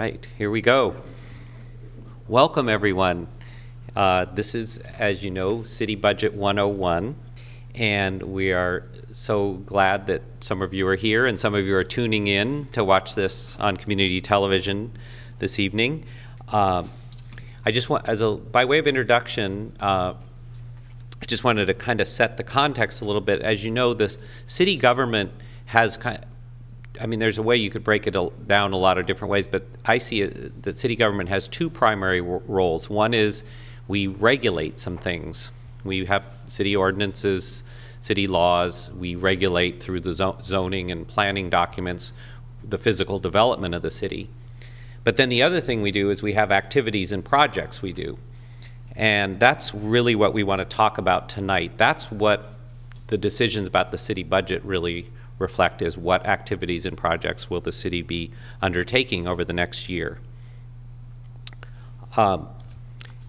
right, here we go. Welcome, everyone. Uh, this is, as you know, City Budget 101, and we are so glad that some of you are here and some of you are tuning in to watch this on community television this evening. Uh, I just want, as a by way of introduction, uh, I just wanted to kind of set the context a little bit. As you know, the city government has kind of, I mean, there's a way you could break it down a lot of different ways, but I see it, that city government has two primary roles. One is we regulate some things. We have city ordinances, city laws. We regulate through the zoning and planning documents the physical development of the city. But then the other thing we do is we have activities and projects we do. And that's really what we want to talk about tonight. That's what the decisions about the city budget really reflect is what activities and projects will the city be undertaking over the next year. Um,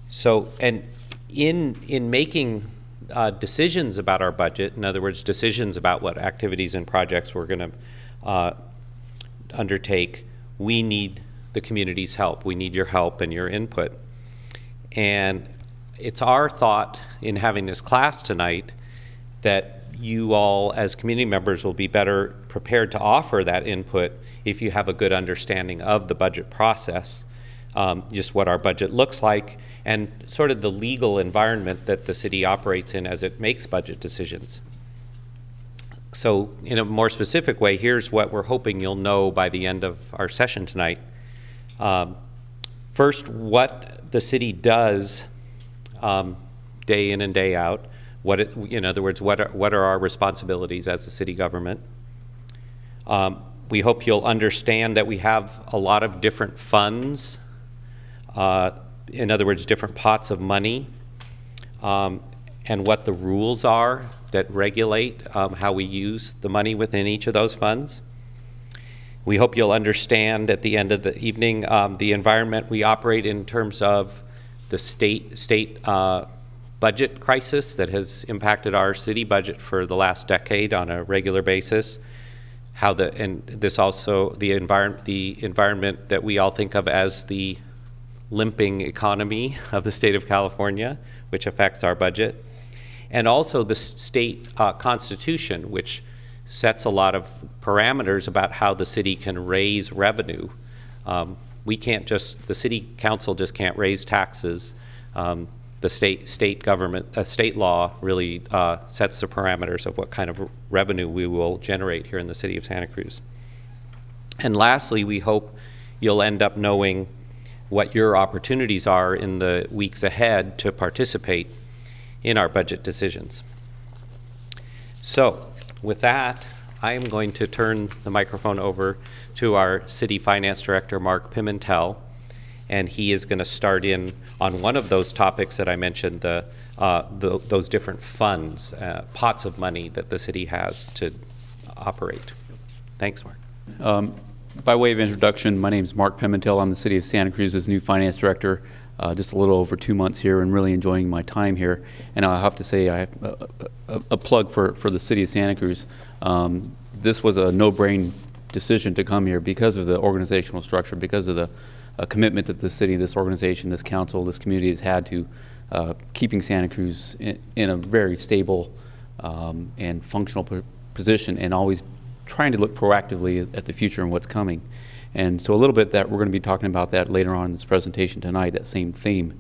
so, and in, in making uh, decisions about our budget, in other words, decisions about what activities and projects we're going to uh, undertake, we need the community's help. We need your help and your input. And it's our thought in having this class tonight that you all as community members will be better prepared to offer that input if you have a good understanding of the budget process, um, just what our budget looks like, and sort of the legal environment that the city operates in as it makes budget decisions. So in a more specific way, here's what we're hoping you'll know by the end of our session tonight. Um, first, what the city does um, day in and day out. What it, in other words, what are, what are our responsibilities as a city government? Um, we hope you'll understand that we have a lot of different funds, uh, in other words, different pots of money, um, and what the rules are that regulate um, how we use the money within each of those funds. We hope you'll understand at the end of the evening um, the environment we operate in terms of the state state uh, budget crisis that has impacted our city budget for the last decade on a regular basis. How the and this also the environment the environment that we all think of as the limping economy of the state of California, which affects our budget, and also the state uh, constitution, which sets a lot of parameters about how the city can raise revenue. Um, we can't just the city council just can't raise taxes. Um, the state state government, uh, state law really uh, sets the parameters of what kind of revenue we will generate here in the city of Santa Cruz. And lastly, we hope you'll end up knowing what your opportunities are in the weeks ahead to participate in our budget decisions. So, with that, I am going to turn the microphone over to our City Finance Director, Marc Pimentel, and he is going to start in on one of those topics that I mentioned, the, uh, the those different funds, uh, pots of money that the city has to operate. Thanks, Marc. Um, by way of introduction, my name is Marc Pimentel. I'm the City of Santa Cruz's new Finance Director. Uh, just a little over two months here and really enjoying my time here. And I have to say, I have a, a, a plug for, for the City of Santa Cruz. Um, this was a no-brain decision to come here because of the organizational structure, because of the a commitment that the city, this organization, this council, this community has had to uh, keeping Santa Cruz in, in a very stable um, and functional position and always trying to look proactively at the future and what's coming. And so a little bit that we're going to be talking about that later on in this presentation tonight, that same theme.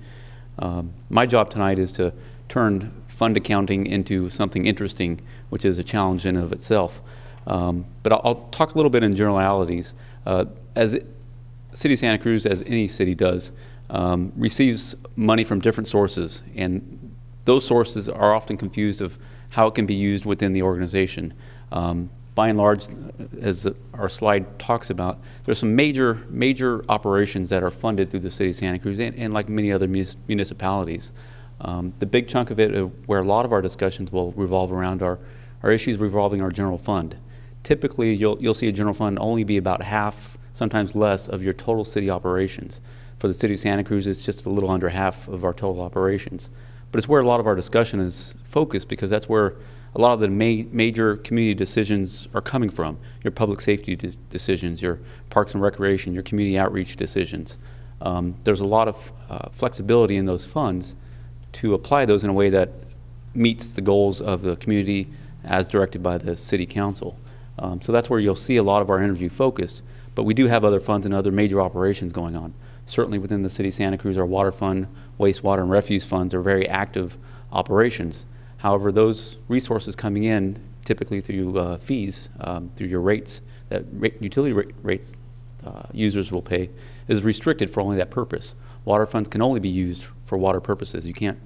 Um, my job tonight is to turn fund accounting into something interesting, which is a challenge in of itself. Um, but I'll, I'll, talk a little bit in generalities. Uh, as it, City of Santa Cruz, as any city does, um, receives money from different sources, and those sources are often confused of how it can be used within the organization. Um, by and large, as our slide talks about, there's some major, major operations that are funded through the City of Santa Cruz and, and like many other municipalities. Um, the big chunk of it, uh, where a lot of our discussions will revolve around, are, are issues revolving our general fund. Typically, you'll, you'll see a general fund only be about half sometimes less of your total city operations. For the city of Santa Cruz, it's just a little under half of our total operations. But it's where a lot of our discussion is focused because that's where a lot of the ma- major community decisions are coming from your public safety de- decisions, your parks and recreation, your community outreach decisions. Um, there's a lot of uh, flexibility in those funds to apply those in a way that meets the goals of the community as directed by the city council. Um, so that's where you'll see a lot of our energy focused. But we do have other funds and other major operations going on. Certainly within the city of Santa Cruz, our water fund, wastewater, and refuse funds are very active operations. However, those resources coming in typically through uh, fees, um, through your rates that rate, utility ra- rates uh, users will pay, is restricted for only that purpose. Water funds can only be used for water purposes. You can't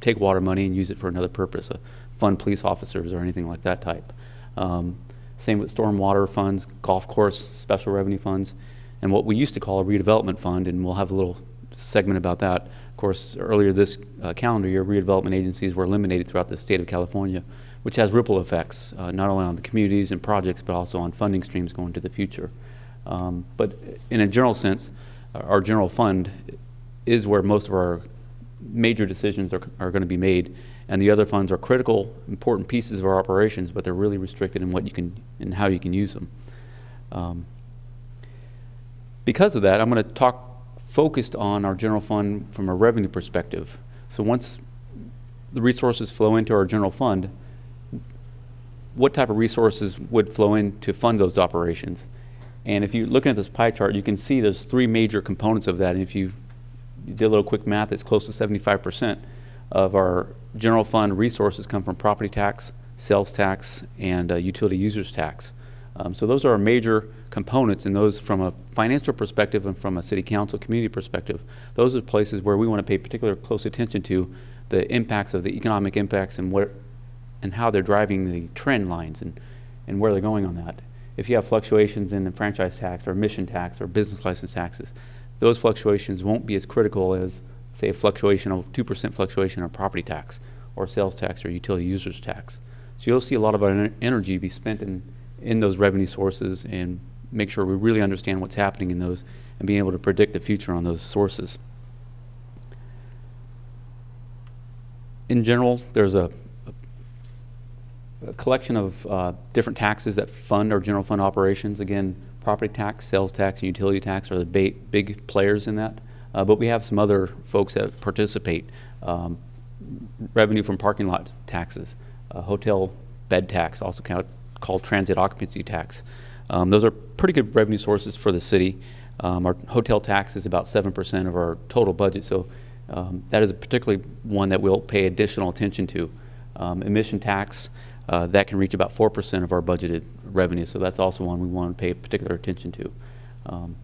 take water money and use it for another purpose, uh, fund police officers or anything like that type. Um, same with stormwater funds, golf course special revenue funds, and what we used to call a redevelopment fund, and we'll have a little segment about that. Of course, earlier this uh, calendar year, redevelopment agencies were eliminated throughout the state of California, which has ripple effects, uh, not only on the communities and projects, but also on funding streams going to the future. Um, but in a general sense, our general fund is where most of our major decisions are, are going to be made, and the other funds are critical, important pieces of our operations, but they're really restricted in what you can and how you can use them. Um, because of that, I'm going to talk focused on our general fund from a revenue perspective. So once the resources flow into our general fund, what type of resources would flow in to fund those operations? And if you're looking at this pie chart, you can see there's three major components of that. And if you, you did a little quick math, it's close to 75% of our general fund resources come from property tax, sales tax, and uh, utility users tax. Um, so those are our major components, and those from a financial perspective and from a city council community perspective, those are places where we want to pay particular close attention to the impacts of the economic impacts and where and how they're driving the trend lines and, and where they're going on that. If you have fluctuations in the franchise tax or admission tax or business license taxes, those fluctuations won't be as critical as, say, a fluctuation of 2% fluctuation on property tax or sales tax or utility users tax. So you'll see a lot of our energy be spent in, in those revenue sources and make sure we really understand what's happening in those and being able to predict the future on those sources. In general, there's a, a collection of uh, different taxes that fund our general fund operations. Again, property tax, sales tax, and utility tax are the big players in that. Uh, but we have some other folks that participate. Um, revenue from parking lot taxes, uh, hotel bed tax, also count, called transient occupancy tax. Um, those are pretty good revenue sources for the city. Um, our hotel tax is about 7% of our total budget, so um, that is a particularly one that we'll pay additional attention to. Um, admission tax, uh, that can reach about 4% of our budgeted revenue, so that's also one we want to pay particular attention to. Um,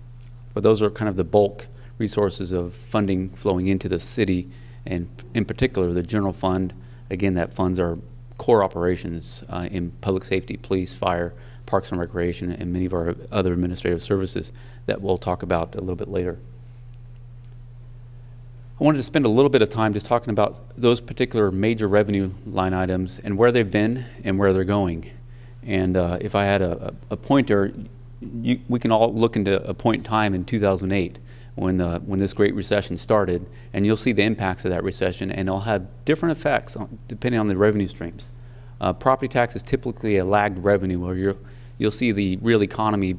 but those are kind of the bulk resources of funding flowing into the city, and in particular, the general fund. Again, that funds our core operations uh, in public safety, police, fire, parks and recreation, and many of our other administrative services that we'll talk about a little bit later. I wanted to spend a little bit of time just talking about those particular major revenue line items and where they've been and where they're going. And uh, if I had a, a pointer, you, we can all look into a point in time in 2008 when, the, when this Great Recession started, and you'll see the impacts of that recession, and it'll have different effects on, depending on the revenue streams. Uh, property tax is typically a lagged revenue where you'll, you'll see the real economy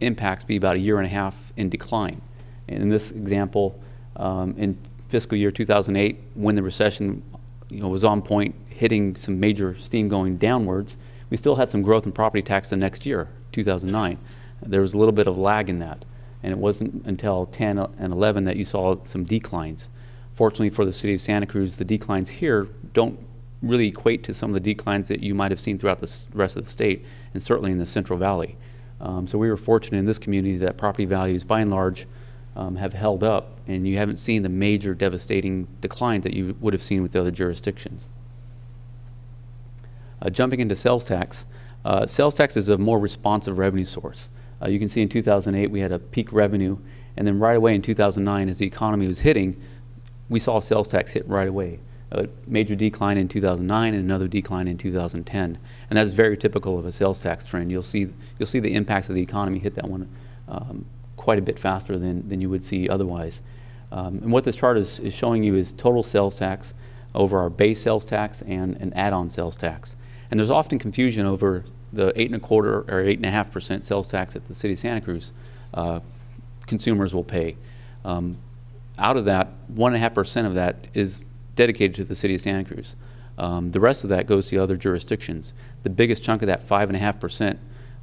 impacts be about a year and a half in decline. And in this example, um, in fiscal year 2008, when the recession you know, was on point, hitting some major steam going downwards, we still had some growth in property tax the next year, 2009. There was a little bit of lag in that and it wasn't until 10 and 11 that you saw some declines. Fortunately for the city of Santa Cruz, the declines here don't really equate to some of the declines that you might have seen throughout the rest of the state, and certainly in the Central Valley. Um, so we were fortunate in this community that property values, by and large, um, have held up, and you haven't seen the major devastating declines that you would have seen with the other jurisdictions. Uh, jumping into sales tax, uh, sales tax is a more responsive revenue source. Uh, you can see in 2008 we had a peak revenue, and then right away in 2009, as the economy was hitting, we saw sales tax hit right away. A major decline in 2009 and another decline in 2010, and that's very typical of a sales tax trend. You'll see you'll see the impacts of the economy hit that one um, quite a bit faster than, than you would see otherwise. Um, and what this chart is, is showing you is total sales tax over our base sales tax and an add-on sales tax. And there's often confusion over the eight and a quarter or eight and a half percent sales tax that the city of Santa Cruz uh, consumers will pay. Um, out of that, one and a half percent of that is dedicated to the city of Santa Cruz. Um, the rest of that goes to other jurisdictions. The biggest chunk of that five and a half percent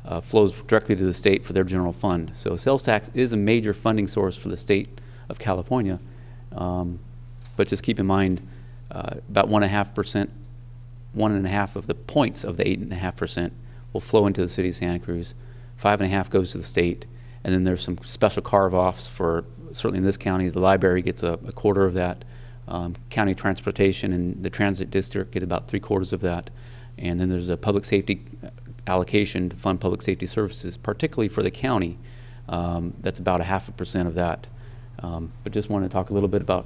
uh, flows directly to the state for their general fund. So sales tax is a major funding source for the state of California. Um, but just keep in mind, uh, about one and a half percent, one and a half of the points of the eight and a half percent will flow into the city of Santa Cruz. Five and a half goes to the state, and then there's some special carve-offs for certainly in this county. The library gets a, a quarter of that. Um, county transportation and the transit district get about three quarters of that, and then there's a public safety allocation to fund public safety services, particularly for the county. Um, that's about a half a percent of that. Um, but just want to talk a little bit about,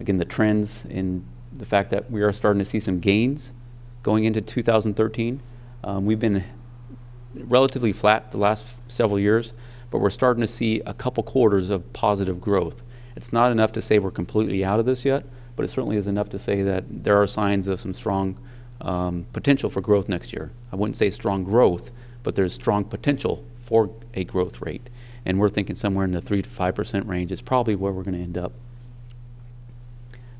again, the trends in the fact that we are starting to see some gains going into 2013. Um, we've been relatively flat the last several years, but we're starting to see a couple quarters of positive growth. It's not enough to say we're completely out of this yet, but it certainly is enough to say that there are signs of some strong um, potential for growth next year. I wouldn't say strong growth, but there's strong potential for a growth rate. And we're thinking somewhere in the 3 to 5% range is probably where we're going to end up.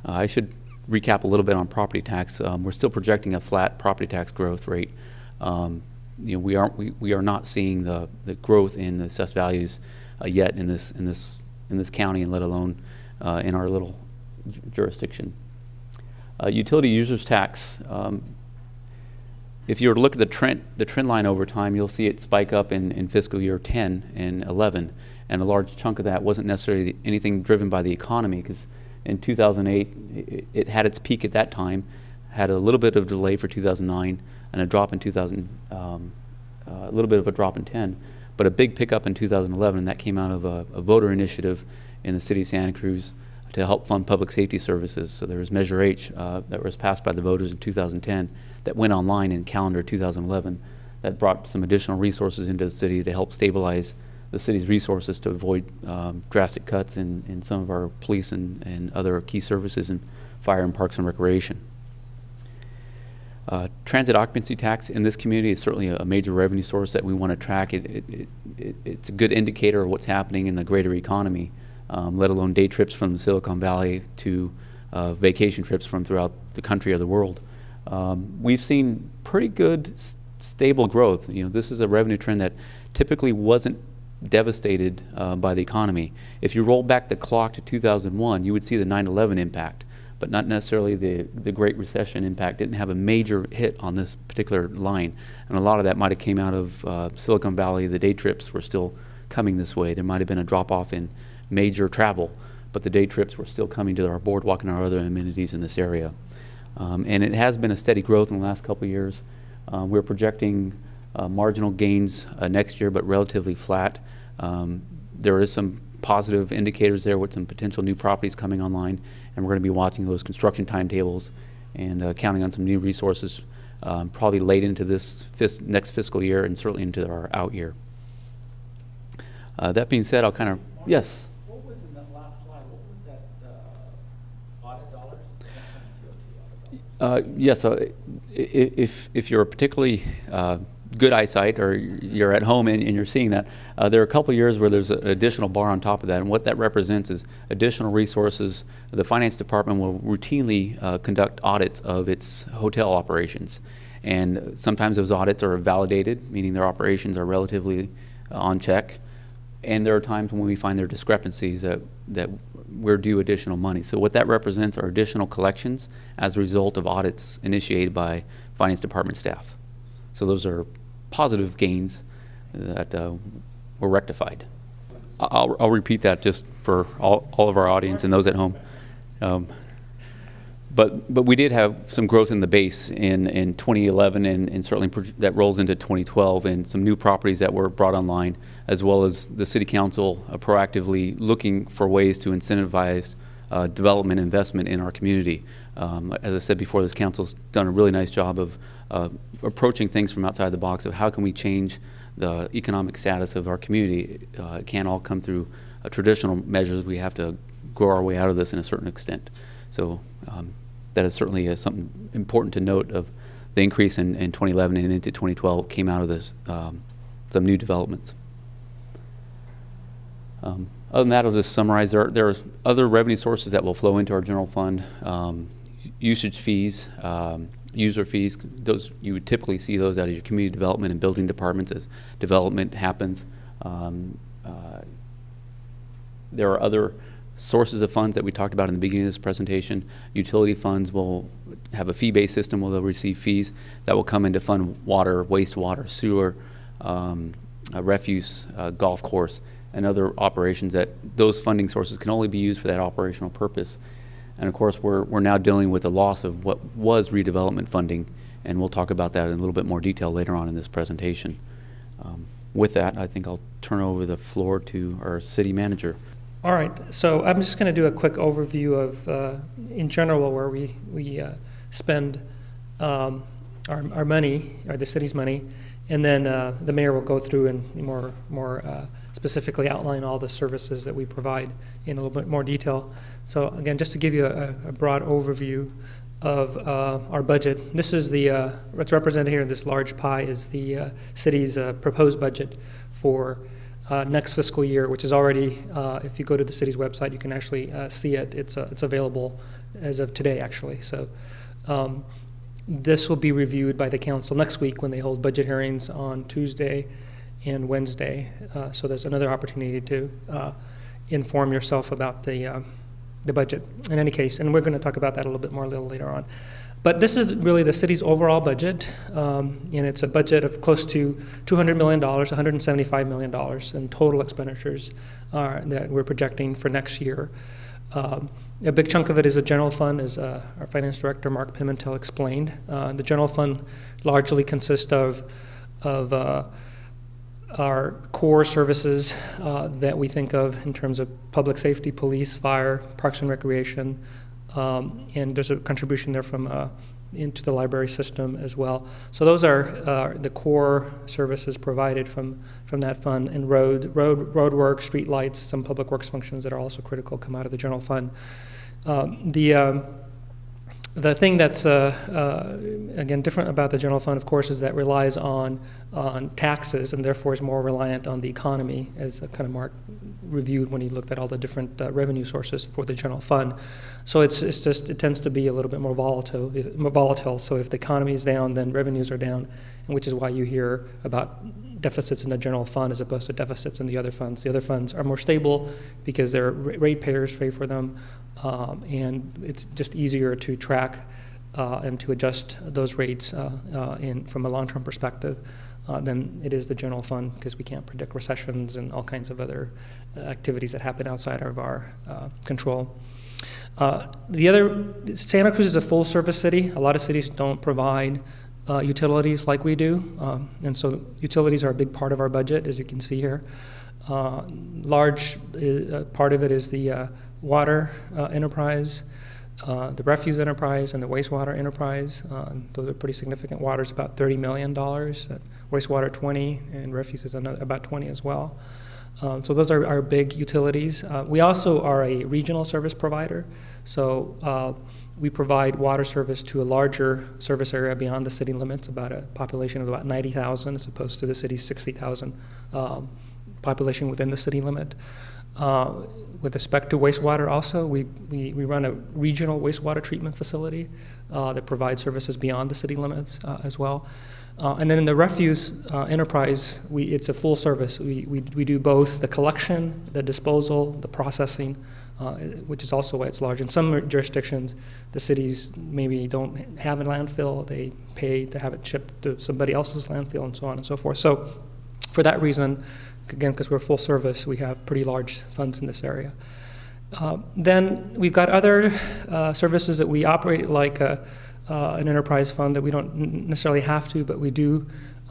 Uh, I should recap a little bit on property tax. Um, we're still projecting a flat property tax growth rate. Um, you know, we aren't we, we are not seeing the, the growth in the assessed values uh, yet in this in this in this county and let alone uh, in our little jurisdiction. Uh, utility users tax. Um, if you were to look at the trend, the trend line over time, you'll see it spike up in, in fiscal year 10 and 11. And a large chunk of that wasn't necessarily anything driven by the economy because in 2008, it, it, had its peak at that time, had a little bit of delay for 2009, and a drop in 2000, um, uh, a little bit of a drop in 10, but a big pickup in 2011, and that came out of a, a voter initiative in the city of Santa Cruz to help fund public safety services. So there was Measure H uh, that was passed by the voters in 2010 that went online in calendar 2011 that brought some additional resources into the city to help stabilize the city's resources to avoid um, drastic cuts in, in some of our police and, and other key services and fire and parks and recreation. Uh, transient occupancy tax in this community is certainly a, major revenue source that we want to track. It, it, it, it's a good indicator of what's happening in the greater economy um, let alone day trips from Silicon Valley to uh, vacation trips from throughout the country or the world. Um, we've seen pretty good stable growth. You know, this is a revenue trend that typically wasn't devastated uh, by the economy. If you roll back the clock to 2001, you would see the 9/11 impact, but not necessarily the the Great Recession impact. Didn't have a major hit on this particular line, and a lot of that might have came out of uh, Silicon Valley. The day trips were still coming this way. There might have been a drop off in major travel, but the day trips were still coming to our boardwalk and our other amenities in this area. Um, and it has been a steady growth in the last couple of years. Um, we're projecting uh, marginal gains uh, next year, but relatively flat. Um, there is some positive indicators there with some potential new properties coming online, and we're going to be watching those construction timetables and uh, counting on some new resources um, probably late into this fis next fiscal year and certainly into our out year. Uh, that being said, I'll kind of, yes? Uh, yes, uh, if, if you're particularly uh, good eyesight or you're at home and, and you're seeing that, uh, there are a couple years where there's an additional bar on top of that. And what that represents is additional resources. The finance department will routinely uh, conduct audits of its hotel operations. And sometimes those audits are validated, meaning their operations are relatively uh, on check. And there are times when we find there are discrepancies that, that we're due additional money. So what that represents are additional collections as a result of audits initiated by finance department staff. So those are positive gains that uh, were rectified. I'll, I'll, repeat that just for all, all of our audience and those at home. Um, but but we did have some growth in the base in, in 2011 and, and certainly that rolls into 2012 and some new properties that were brought online as well as the city council uh, proactively looking for ways to incentivize uh, development investment in our community. Um, as I said before, this council's done a really nice job of uh, approaching things from outside the box of how can we change the economic status of our community. Uh, it can't all come through uh, traditional measures. We have to grow our way out of this in a certain extent. So um, that is certainly uh, something important to note of the increase in, in 2011 and into 2012 came out of this, um, some new developments. Um, Other than that, I'll just summarize, there are, there are other revenue sources that will flow into our general fund. Um, Usage fees, um, user fees, those, you would typically see those out of your community development and building departments as development happens. Um, uh, There are other sources of funds that we talked about in the beginning of this presentation. Utility funds will have a fee-based system where they'll receive fees that will come in to fund water, wastewater, sewer, um, refuse, golf course, and other operations that those funding sources can only be used for that operational purpose. And of course, we're, we're now dealing with the loss of what was redevelopment funding, and we'll talk about that in a little bit more detail later on in this presentation. Um, With that, I think I'll turn over the floor to our city manager. All right, so I'm just going to do a quick overview of, uh, in general, where we, we uh, spend um, our, our money, or the city's money, and then uh, the mayor will go through and more, more uh, specifically outline all the services that we provide in a little bit more detail. So again, just to give you a, a broad overview of uh, our budget, this is the, uh, what's represented here in this large pie is the uh, city's uh, proposed budget for uh, next fiscal year, which is already, uh, if you go to the city's website, you can actually see it. It's, it's available as of today, actually. So um, this will be reviewed by the council next week when they hold budget hearings on Tuesday and Wednesday. So there's another opportunity to inform yourself about the, the budget in any case. And we're going to talk about that a little bit more a little later on. But this is really the city's overall budget, um, and it's a budget of close to $200 million, $175 million in total expenditures uh, that we're projecting for next year. Um, a big chunk of it is a general fund, as uh, our finance director Marc Pimentel explained. Uh, the general fund largely consists of of uh, our core services uh, that we think of in terms of public safety, police, fire, parks and recreation, um, and there's a contribution there from uh, into the library system as well. So those are uh, the core services provided from from that fund, and road road road work, street lights, some public works functions that are also critical come out of the general fund. Um, the um, the thing that's, uh, uh, again, different about the general fund, of course, is that relies on, on taxes and therefore is more reliant on the economy, as kind of Marc reviewed when he looked at all the different uh, revenue sources for the general fund. So it's, it's just, it tends to be a little bit more volatile, more volatile. So if the economy is down, then revenues are down, which is why you hear about deficits in the general fund as opposed to deficits in the other funds. The other funds are more stable because their ratepayers pay for them, um, and it's just easier to track uh, and to adjust those rates uh, uh, in, from a long-term perspective uh, than it is the general fund because we can't predict recessions and all kinds of other activities that happen outside of our uh, control. Uh, the other, Santa Cruz is a full-service city. A lot of cities don't provide uh, utilities like we do. Um, and so utilities are a big part of our budget, as you can see here. Uh, large uh, part of it is the uh, water uh, enterprise, uh, the refuse enterprise, and the wastewater enterprise. those are pretty significant. Water is about $30 million, wastewater 20, and refuse is another, about 20 as well. Um, so those are our big utilities. we also are a regional service provider. So we provide water service to a larger service area beyond the city limits, about a population of about 90,000 as opposed to the city's 60,000 um, population within the city limit. Uh, with respect to wastewater also, we, we, we, run a regional wastewater treatment facility uh, that provides services beyond the city limits uh, as well. Uh, and then in the refuse uh, enterprise, we, it's a full service. We, we, we do both the collection, the disposal, the processing, uh, which is also why it's large. In some jurisdictions, the cities maybe don't have a landfill. They pay to have it shipped to somebody else's landfill and so on and so forth. So for that reason, again, because we're full service, we have pretty large funds in this area. Uh, then we've got other uh, services that we operate like a, uh, an enterprise fund that we don't necessarily have to, but we do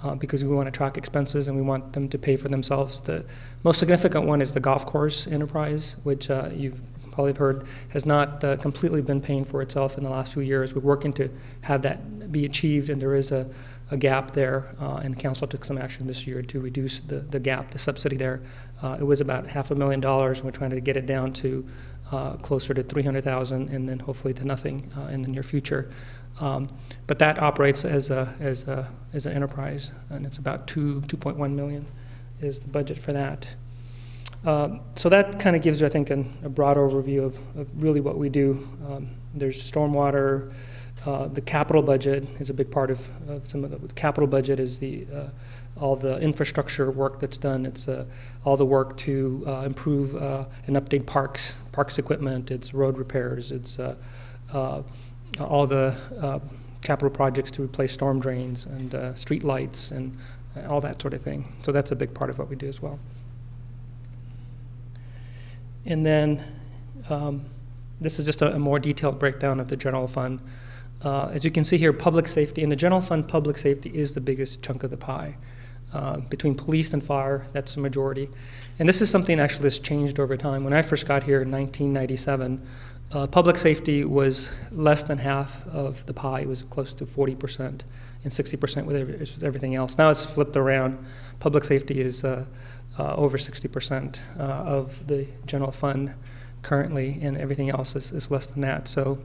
uh, because we want to track expenses and we want them to pay for themselves. The most significant one is the golf course enterprise, which uh, you've probably heard has not uh, completely been paying for itself in the last few years. We're working to have that be achieved, and there is a, a gap there, uh, and the council took some action this year to reduce the, the gap, the subsidy there. Uh, it was about half a million dollars, and we're trying to get it down to uh, closer to 300,000 and then hopefully to nothing uh, in the near future. Um, but that operates as a, as a, as an enterprise, and it's about two, 2.1 million is the budget for that. Um, so that kind of gives you, I think, an, a broad overview of, of really what we do. Um, there's stormwater, uh, the capital budget is a big part of, of some of the, the capital budget is the uh, all the infrastructure work that's done. It's uh, all the work to uh, improve uh, and update parks, parks equipment. It's road repairs. It's uh, all the capital projects to replace storm drains and street lights and all that sort of thing. So that's a big part of what we do as well. And then um, this is just a, a, more detailed breakdown of the general fund. Uh, as you can see here, public safety, in the general fund, public safety is the biggest chunk of the pie. Uh, between police and fire, that's the majority. And this is something actually that's changed over time. When I first got here in 1997, uh, public safety was less than half of the pie. It was close to 40% and 60% with everything else. Now it's flipped around. Public safety is uh, uh, over 60% uh, of the general fund currently, and everything else is, is less than that. So,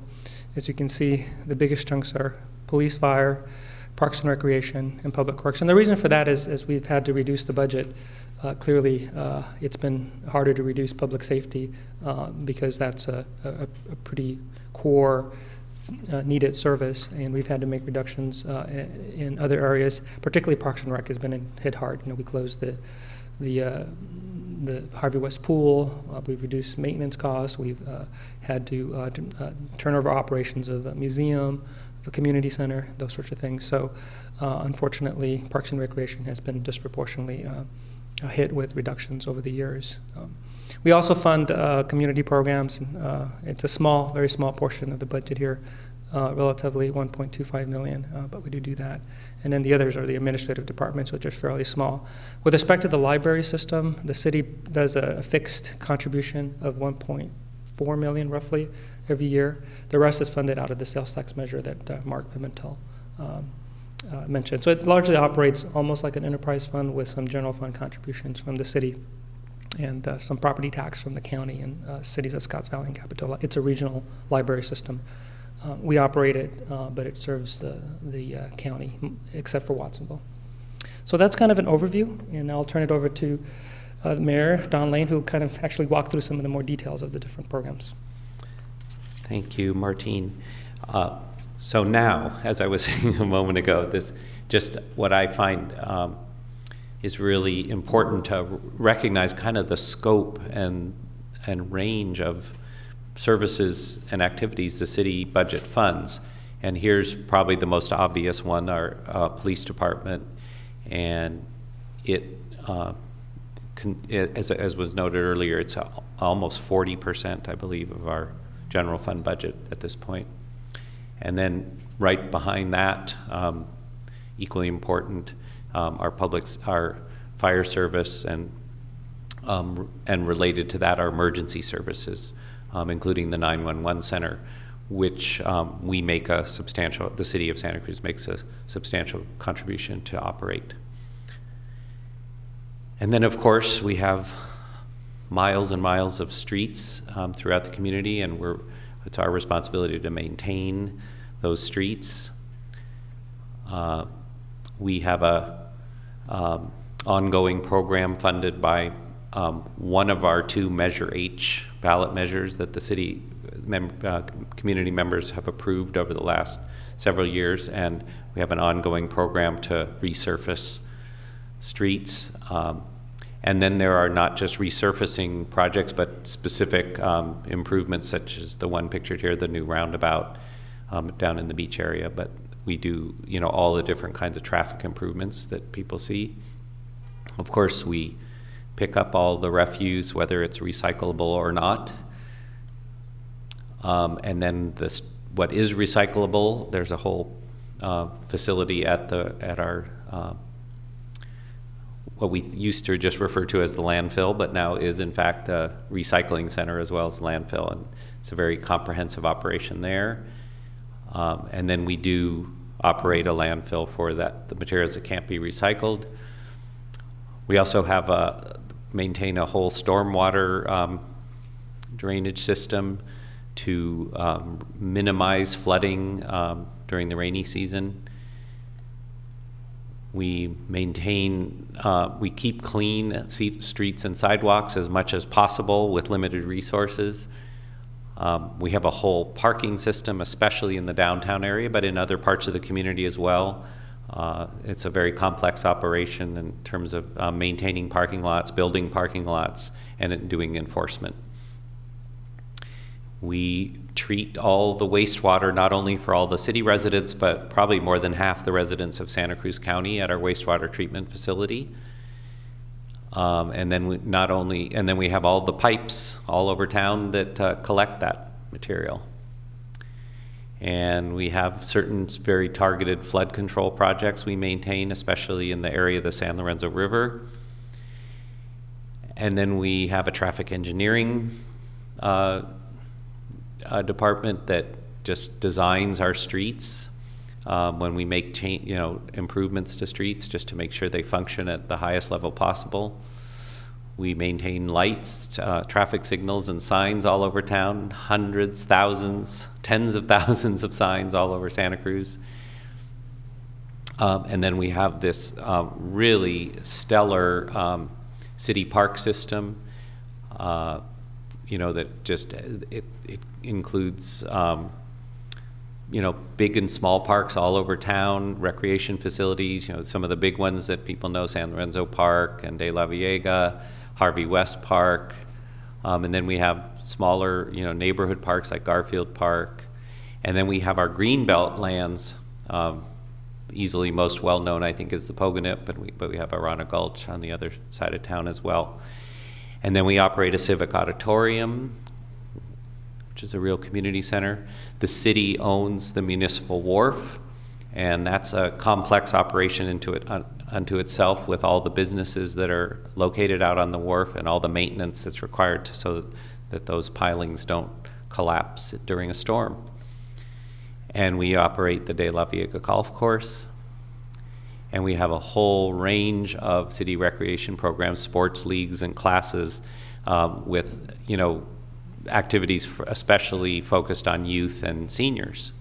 as you can see, the biggest chunks are police, fire, parks and recreation, and public works. And the reason for that is, as we've had to reduce the budget, uh, clearly uh, it's been harder to reduce public safety uh, because that's a, a, a pretty core uh, needed service, and we've had to make reductions uh, in other areas. Particularly, Parks and Rec has been hit hard. You know, we closed the the, uh, the Harvey West Pool. Uh, we've reduced maintenance costs. We've uh, had to uh, uh, turn over operations of a museum, a community center, those sorts of things. So, unfortunately, Parks and Recreation has been disproportionately hit with reductions over the years. Um, we also fund community programs. And, it's a small, very small portion of the budget here, relatively 1.25 million, but we do do that and then the others are the administrative departments, which are fairly small. With respect to the library system, the city does a, fixed contribution of 1.4 million roughly every year. The rest is funded out of the sales tax measure that uh, Marc Pimentel um, uh, mentioned. So it largely operates almost like an enterprise fund with some general fund contributions from the city and uh, some property tax from the county and uh, cities of Scotts Valley and Capitola. It's a regional library system. Uh, we operate it, uh, but it serves uh, the uh, county, except for Watsonville. So that's kind of an overview, and I'll turn it over to the mayor, Don Lane, who kind of actually walk through some of the more details of the different programs. Thank you, Martin. Uh, so now, as I was saying a moment ago, this just what I find um, is really important to recognize kind of the scope and and range of services and activities the city budget funds. And here's probably the most obvious one, our uh, police department. And it, uh, it as, as was noted earlier, it's almost 40%, I believe, of our general fund budget at this point. And then right behind that, um, equally important, um, our public, our fire service and um, and related to that, our emergency services um, including the 911 center, which um, we make a substantial, the city of Santa Cruz makes a substantial contribution to operate. And then, of course, we have miles and miles of streets um, throughout the community, and we're, it's our responsibility to maintain those streets. Uh, we have a um, ongoing program funded by um, one of our two Measure H ballot measures that the city mem uh, community members have approved over the last several years, and we have an ongoing program to resurface streets. Um, and then there are not just resurfacing projects, but specific um, improvements, such as the one pictured here, the new roundabout um, down in the beach area. But we do, you know, all the different kinds of traffic improvements that people see. Of course, we pick up all the refuse, whether it's recyclable or not. Um, and then this, what is recyclable, there's a whole uh, facility at the at our uh, what we used to just refer to as the landfill, but now is in fact a recycling center as well as landfill, and it's a very comprehensive operation there. Um, and then we do operate a landfill for that the materials that can't be recycled. We also have a maintain a whole stormwater um, drainage system to um, minimize flooding um, during the rainy season. We maintain, uh, we keep clean streets and sidewalks as much as possible with limited resources. Um, we have a whole parking system, especially in the downtown area, but in other parts of the community as well. Uh, it's a very complex operation in terms of uh, maintaining parking lots, building parking lots, and doing enforcement. We treat all the wastewater not only for all the city residents, but probably more than half the residents of Santa Cruz County at our wastewater treatment facility. Um, and then we not only, and then we have all the pipes all over town that uh, collect that material. And we have certain very targeted flood control projects we maintain, especially in the area of the San Lorenzo River. And then we have a traffic engineering uh, uh, department that just designs our streets um, when we make you know, improvements to streets just to make sure they function at the highest level possible. We maintain lights, uh, traffic signals, and signs all over town hundreds, thousands, tens of thousands of signs all over Santa Cruz. Um, and then we have this uh, really stellar um, city park system, uh, you know, that just it, it includes um, you know, big and small parks all over town, recreation facilities, you know, some of the big ones that people know, San Lorenzo Park and DeLaveaga, Harvey West Park. Um, and then we have smaller, you know, neighborhood parks like Garfield Park. And then we have our greenbelt lands, um, easily most well known, I think, is the Pogonip, but we, but we have Arana Gulch on the other side of town as well. And then we operate a civic auditorium, which is a real community center. The city owns the municipal wharf, and that's a complex operation into it unto itself with all the businesses that are located out on the wharf and all the maintenance that's required to, so that, that those pilings don't collapse during a storm. And we operate the DeLaveaga Golf Course, and we have a whole range of city recreation programs, sports leagues, and classes um, with you know activities especially focused on youth and seniors.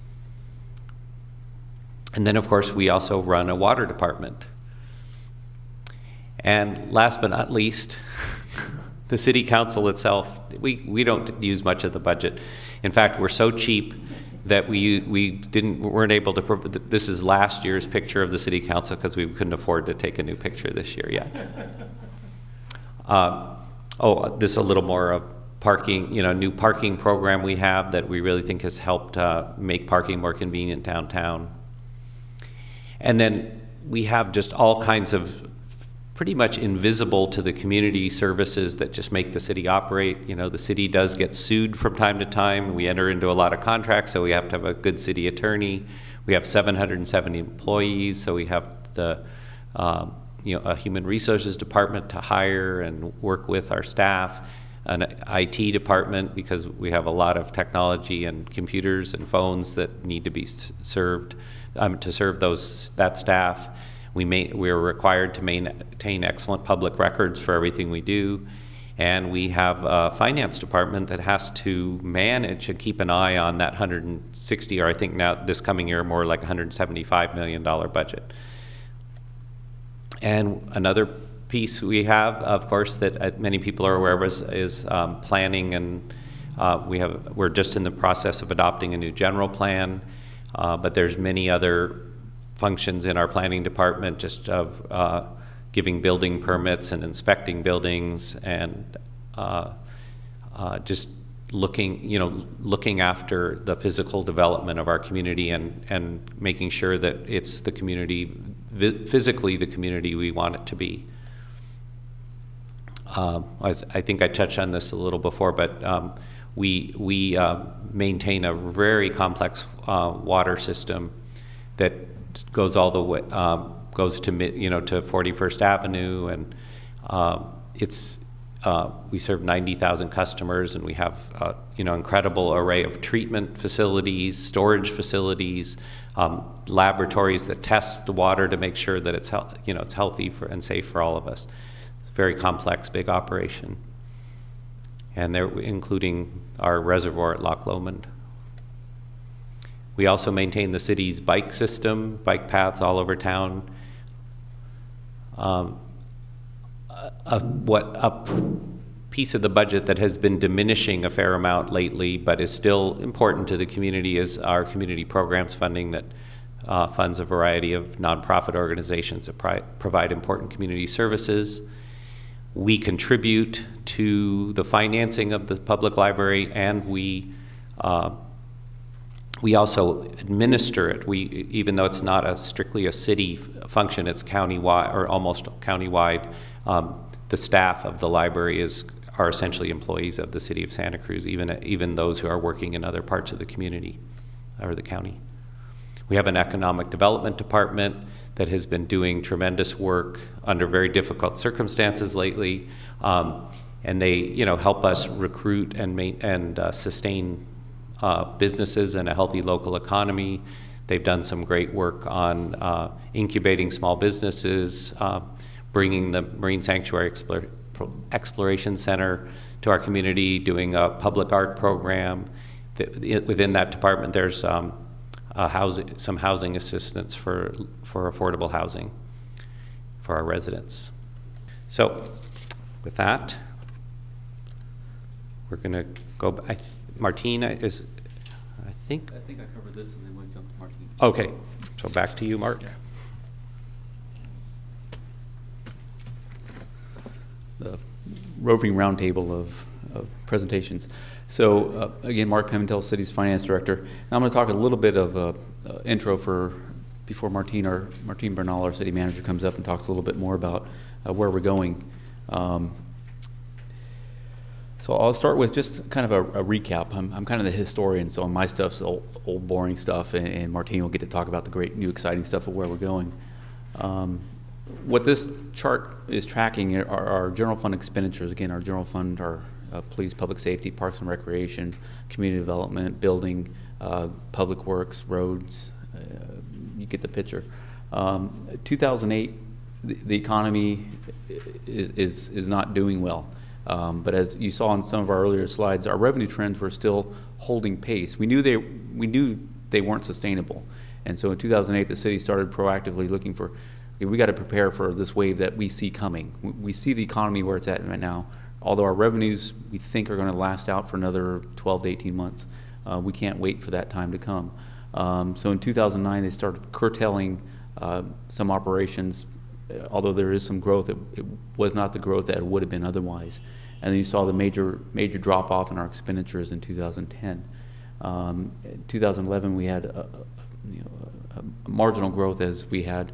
And then, of course, we also run a water department. And last but not least, the city council itself, we, we don't use much of the budget. In fact, we're so cheap that we, we didn't, weren't able to, this is last year's picture of the city council because we couldn't afford to take a new picture this year yet. Um, oh, this is a little more of parking, you know, new parking program we have that we really think has helped uh, make parking more convenient downtown. And then we have just all kinds of pretty much invisible to the community services that just make the city operate. You know, the city does get sued from time to time. We enter into a lot of contracts, so we have to have a good city attorney. We have 770 employees, so we have the um, you know a human resources department to hire and work with our staff an IT department because we have a lot of technology and computers and phones that need to be served um, to serve those that staff. We may, we are required to maintain excellent public records for everything we do. And we have a finance department that has to manage and keep an eye on that 160, or I think now this coming year, more like $175 million budget. And another piece we have, of course, that uh, many people are aware of is, is um, planning, and uh, we have we're just in the process of adopting a new general plan, uh, but there's many other functions in our planning department, just of uh, giving building permits and inspecting buildings, and uh, uh, just looking, you know, looking after the physical development of our community and and making sure that it's the community, physically the community we want it to be. Um, as I think I touched on this a little before, but um, we, we uh, maintain a very complex uh, water system that goes all the way, um, goes to, you know, to 41st Avenue, and um, it's, uh, we serve 90,000 customers, and we have, uh, you know, incredible array of treatment facilities, storage facilities, um, laboratories that test the water to make sure that it's, you know, it's healthy for, and safe for all of us It's a very complex, big operation. and they're including our reservoir at Loch Lomond. We also maintain the city's bike system, bike paths all over town. Um, a, what a piece of the budget that has been diminishing a fair amount lately, but is still important to the community, is our community programs funding that uh, funds a variety of nonprofit organizations that provide important community services. We contribute to the financing of the public library, and we uh, we also administer it. We, even though it's not a strictly a city function, it's countywide or almost countywide. Um, the staff of the library is are essentially employees of the city of Santa Cruz, even even those who are working in other parts of the community or the county. We have an economic development department that has been doing tremendous work under very difficult circumstances lately, um, and they, you know, help us recruit and and uh, sustain uh, businesses and a healthy local economy. They've done some great work on uh, incubating small businesses, uh, bringing the Marine Sanctuary Explor- Exploration Center to our community, doing a public art program. Within that department, there's um, housing, some housing assistance for, for affordable housing for our residents. So, with that, we're going to go, I th- Martina is, I think, I think I covered this and then we'll jump to Martin. okay, so back to you, Marc. the roving roundtable of, of presentations. So uh, again, Marc Pimentel, City's Finance Director. And I'm going to talk a little bit of a, uh intro for before Martin, or Martin Bernal, our City Manager, comes up and talks a little bit more about uh, where we're going. Um, so I'll start with just kind of a, a recap. I'm, I'm kind of the historian, so my stuff's old, old boring stuff, and, and Martin will get to talk about the great new exciting stuff of where we're going. Um, what this chart is tracking are our general fund expenditures. Again, our general fund, our uh, police, public safety, parks and recreation, community development, building, uh, public works, roads. Uh, you get the picture. Um, 2008, the, the economy is, is, is not doing well. Um, but as you saw in some of our earlier slides, our revenue trends were still holding pace. We knew they, we knew they weren't sustainable. And so in 2008, the city started proactively looking for, okay, we got to prepare for this wave that we see coming. We, see the economy where it's at right now. Although our revenues, we think, are going to last out for another 12 to 18 months, uh, we can't wait for that time to come. Um, so in 2009, they started curtailing uh, some operations. Uh, Although there is some growth, it, it was not the growth that it would have been otherwise. And then you saw the major major drop off in our expenditures in 2010. Um, in 2011, we had a, you know, a marginal growth as we had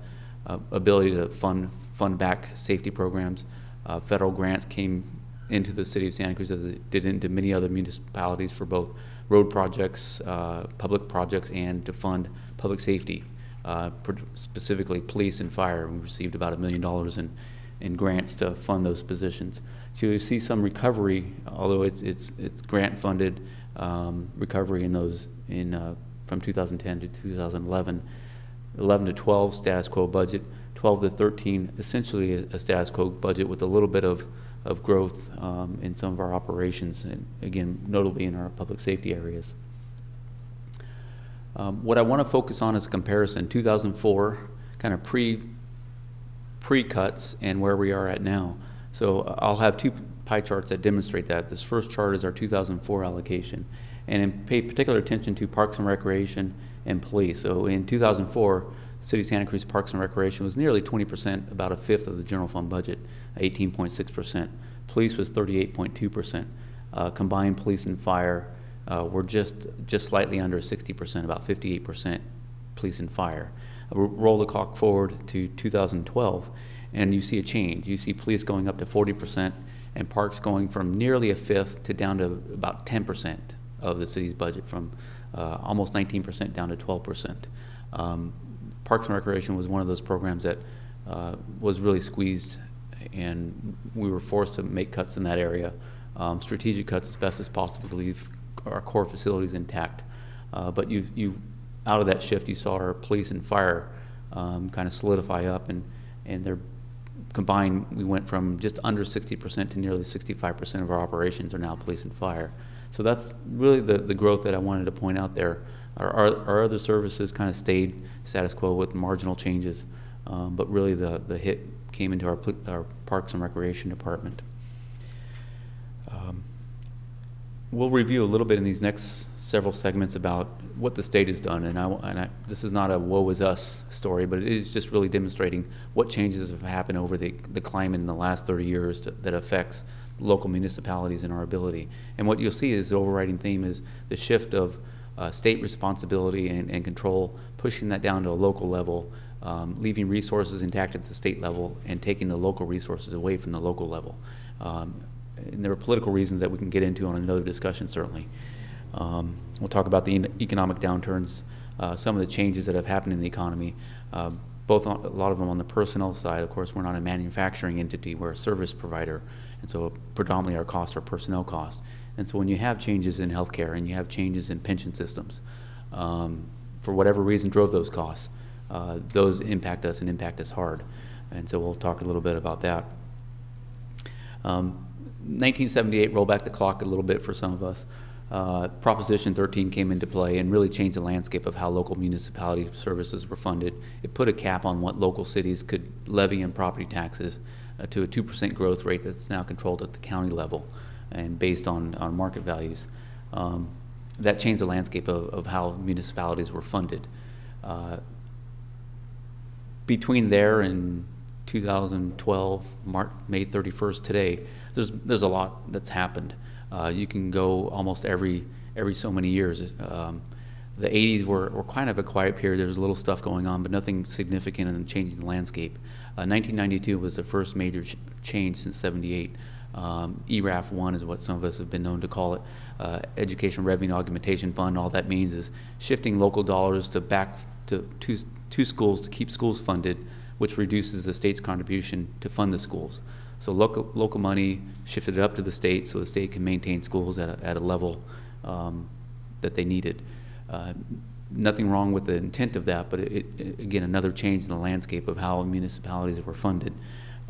uh, ability to fund fund back safety programs. Uh, federal grants came into the city of Santa Cruz as it did into many other municipalities for both road projects, uh, public projects, and to fund public safety, uh, specifically police and fire. We received about a million dollars in, in grants to fund those positions. So you see some recovery, although it's it's it's grant funded um, recovery in those in uh, from 2010 to 2011. 11 to 12 status quo budget, 12 to 13 essentially a, status quo budget with a little bit of, of growth um, in some of our operations, and again, notably in our public safety areas. Um, what I want to focus on is a comparison 2004, kind of pre pre cuts, and where we are at now. So uh, I'll have two pie charts that demonstrate that. This first chart is our 2004 allocation, and pay particular attention to Parks and Recreation and Police. So in 2004, City of Santa Cruz Parks and Recreation was nearly 20%, about a fifth of the general fund budget, 18.6%. Police was 38.2%. Uh, combined police and fire uh, were just just slightly under 60%, about 58% police and fire. Uh, roll the clock forward to 2012, and you see a change. You see police going up to 40%, and parks going from nearly a fifth to down to about 10% of the city's budget, from uh, almost 19% down to 12%. Um, Parks and Recreation was one of those programs that uh, was really squeezed, and we were forced to make cuts in that area, um, strategic cuts as best as possible to leave our core facilities intact. Uh, but you, you, out of that shift, you saw our police and fire um, kind of solidify up, and, and they're combined, we went from just under 60% to nearly 65% of our operations are now police and fire. So that's really the, the growth that I wanted to point out there. Our, our, our other services kind of stayed status quo with marginal changes, um, but really the, the hit came into our, our Parks and Recreation Department. Um, we'll review a little bit in these next several segments about what the state has done, and, I, and I, this is not a woe is us story, but it is just really demonstrating what changes have happened over the, the climate in the last 30 years to, that affects local municipalities and our ability. And what you'll see is the overriding theme is the shift of uh, state responsibility and, and control, pushing that down to a local level, um, leaving resources intact at the state level, and taking the local resources away from the local level. Um, and there are political reasons that we can get into on another discussion, certainly. Um, we'll talk about the economic downturns, uh, some of the changes that have happened in the economy, uh, both on, a lot of them on the personnel side. Of course, we're not a manufacturing entity, we're a service provider, and so predominantly our costs are personnel costs. And so when you have changes in healthcare and you have changes in pension systems, um, for whatever reason drove those costs, uh, those impact us and impact us hard. And so we'll talk a little bit about that. Um, 1978, roll back the clock a little bit for some of us. Uh, Proposition 13 came into play and really changed the landscape of how local municipality services were funded. It put a cap on what local cities could levy in property taxes uh, to a 2% growth rate that's now controlled at the county level and based on, on market values. Um, that changed the landscape of, of how municipalities were funded. Uh, between there and 2012, March, May 31st today, there's, there's a lot that's happened. Uh, you can go almost every, every so many years. Um, the 80s were, were kind of a quiet period. There was a little stuff going on, but nothing significant in changing the landscape. Uh, 1992 was the first major ch change since 78. Um, ERAF 1 is what some of us have been known to call it. Uh, Education Revenue Augmentation Fund, all that means is shifting local dollars to back to, to, to schools to keep schools funded, which reduces the state's contribution to fund the schools. So local, local money shifted up to the state so the state can maintain schools at a, at a level um, that they needed. Uh, nothing wrong with the intent of that, but it, it, again, another change in the landscape of how municipalities were funded.